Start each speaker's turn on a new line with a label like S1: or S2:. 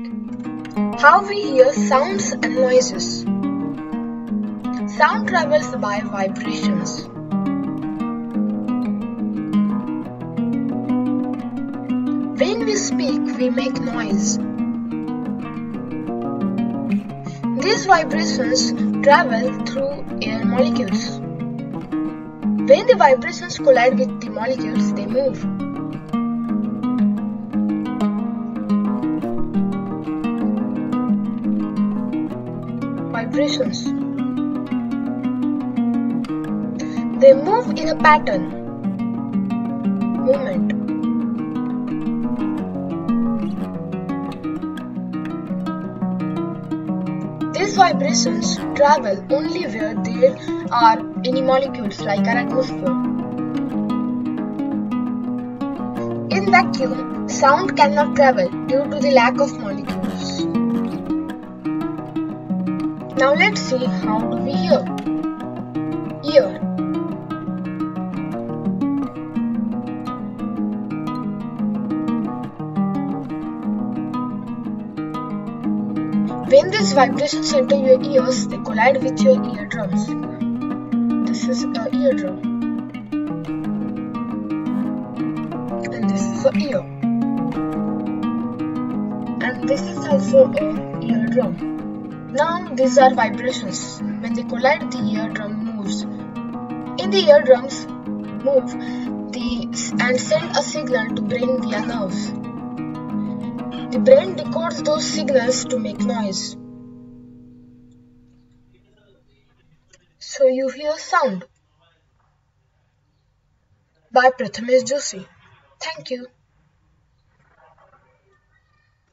S1: How we hear sounds and noises. Sound travels by vibrations. When we speak, we make noise. These vibrations travel through air molecules. When the vibrations collide with the molecules, they move. Vibrations. They move in a pattern. Movement. These vibrations travel only where there are any molecules like our atmosphere. In vacuum, sound cannot travel due to the lack of molecules. Now let's see how do we hear. Ear. When these vibrations enter your ears, they collide with your eardrums. This is a eardrum. And this is a ear. And this is also a eardrum. Now these are vibrations. When they collide, the eardrum moves. In the eardrums move the and send a signal to brain via nerves. The brain decodes those signals to make noise. So you hear sound. By Prathamesh Joshi. Thank you.